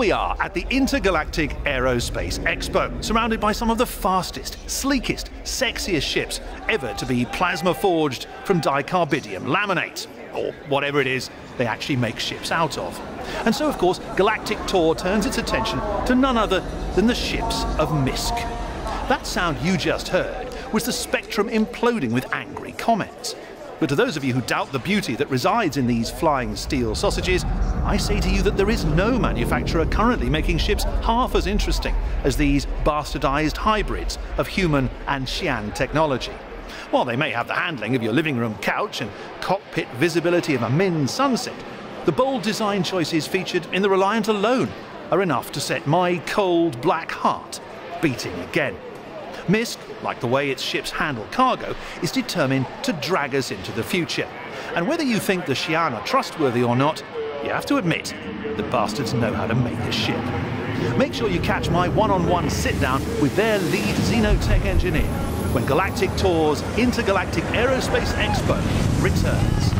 we are at the Intergalactic Aerospace Expo, surrounded by some of the fastest, sleekest, sexiest ships ever to be plasma forged from dicarbidium laminate, or whatever it is they actually make ships out of. And so, of course, Galactic Tour turns its attention to none other than the ships of MISC. That sound you just heard was the spectrum imploding with angry comments. But to those of you who doubt the beauty that resides in these flying steel sausages, I say to you that there is no manufacturer currently making ships half as interesting as these bastardized hybrids of human and Xi'an technology. While they may have the handling of your living room couch and cockpit visibility of a Min sunset, the bold design choices featured in the Reliant alone are enough to set my cold black heart beating again. MISC, like the way its ships handle cargo, is determined to drag us into the future. And whether you think the Xi'an are trustworthy or not, you have to admit, the bastards know how to make a ship. Make sure you catch my one-on-one sit-down with their lead Xenotech engineer when Galactic Tour's Intergalactic Aerospace Expo returns.